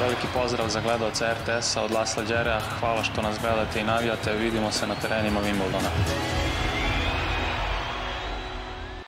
Veliki pozdrav za gledalce RTS-a od Lasla Đera. Hvala što nas gledate i navijate. Vidimo se na terenima Wimbledona.